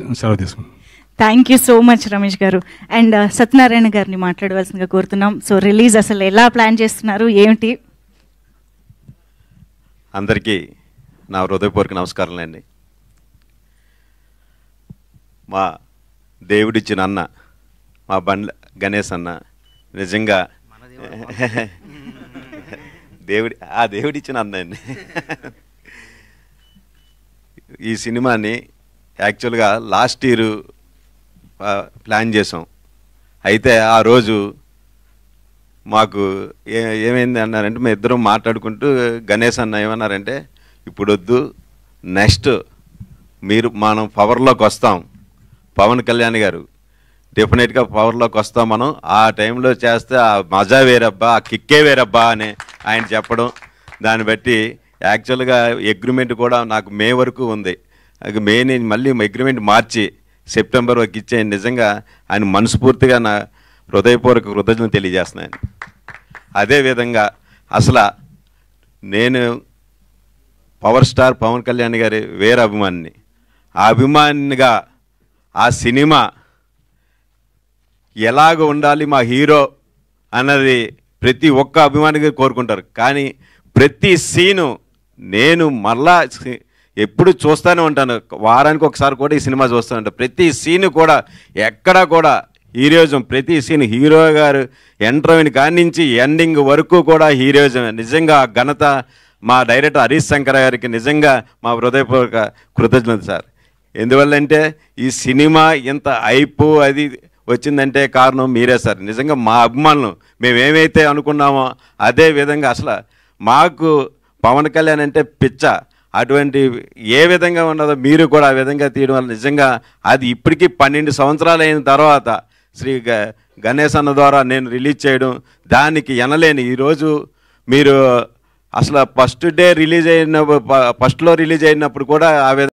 సెలవు తీసుకున్నాను thank you so much Ramesh garu. And Satyanarayana గారిని మాట్లాడవలసిందిగా కోరుతున్నాం. సో రిలీజ్ అసలు ఎలా ప్లాన్ చేస్తున్నారు? ఏమిటి అందరికీ నా హృదయపూర్వక నమస్కారాలండి మా దేవుడిచ్చిన అన్న మా బండ్ల గణేష్ అన్న నిజంగా దేవుడి ఆ దేవుడిచ్చిన అన్న అండి. ఈ సినిమాని యాక్చువల్గా లాస్ట్ ఇయర్ ప్లాన్ చేసాం. అయితే ఆ రోజు మాకు ఏ ఏమైంది అన్నారంటే మేము ఇద్దరం మాట్లాడుకుంటూ గణేష్ అన్న ఏమన్నారంటే ఇప్పుడు వద్దు నెక్స్ట్ మీరు మనం పవర్లోకి వస్తాం. పవన్ కళ్యాణ్ గారు డెఫినెట్గా పవర్లోకి వస్తాం మనం. ఆ టైంలో చేస్తే ఆ మజా వేరబ్బా ఆ కిక్కే వేరబ్బా అని ఆయన చెప్పడం. దాన్ని బట్టి యాక్చువల్గా అగ్రిమెంట్ కూడా నాకు మే వరకు ఉంది. మే నేను మళ్ళీ అగ్రిమెంట్ మార్చి సెప్టెంబర్ వరకు ఇచ్చే నిజంగా ఆయన మనస్ఫూర్తిగా నా హృదయపూర్వక కృతజ్ఞతలు తెలియజేస్తున్నాను. అదేవిధంగా అసలు నేను పవర్ స్టార్ పవన్ కళ్యాణ్ గారి వేరే అభిమానిని. ఆ అభిమానిగా ఆ సినిమా ఎలాగ ఉండాలి మా హీరో అన్నది ప్రతి ఒక్క అభిమానిగా కోరుకుంటారు. కానీ ప్రతి సీను నేను మళ్ళా ఎప్పుడు చూస్తూనే ఉంటాను. వారానికి ఒకసారి కూడా ఈ సినిమా చూస్తూ ఉంటాను ప్రతి సీను కూడా ఎక్కడా కూడా హీరోయిజం ప్రతి సీన్ హీరో గారు ఎంటర్ కాడి నుంచి ఎండింగ్ వరకు కూడా హీరోయిజం. నిజంగా ఘనత మా డైరెక్టర్ హరీష్ శంకర్ గారికి నిజంగా మా హృదయపూర్వక కృతజ్ఞత సార్. ఎందువల్లంటే ఈ సినిమా ఇంత ఐపు అది వచ్చిందంటే కారణం మీరే సార్. నిజంగా మా అభిమానులు మేమేమైతే అనుకున్నామో అదే విధంగా అసలు మాకు పవన్ కళ్యాణ్ అంటే పిచ్చ. అటువంటి ఏ విధంగా ఉన్నదో మీరు కూడా ఆ విధంగా తీయడం వల్ల నిజంగా అది ఇప్పటికీ పన్నెండు సంవత్సరాలు అయిన తర్వాత శ్రీ గ- గణేష్ అన్న ద్వారా నేను రిలీజ్ చేయడం దానికి ఎనలేని. ఈరోజు మీరు అసలు ఫస్ట్ డే రిలీజ్ అయిన ఫస్ట్లో రిలీజ్ అయినప్పుడు కూడా ఆ విధంగా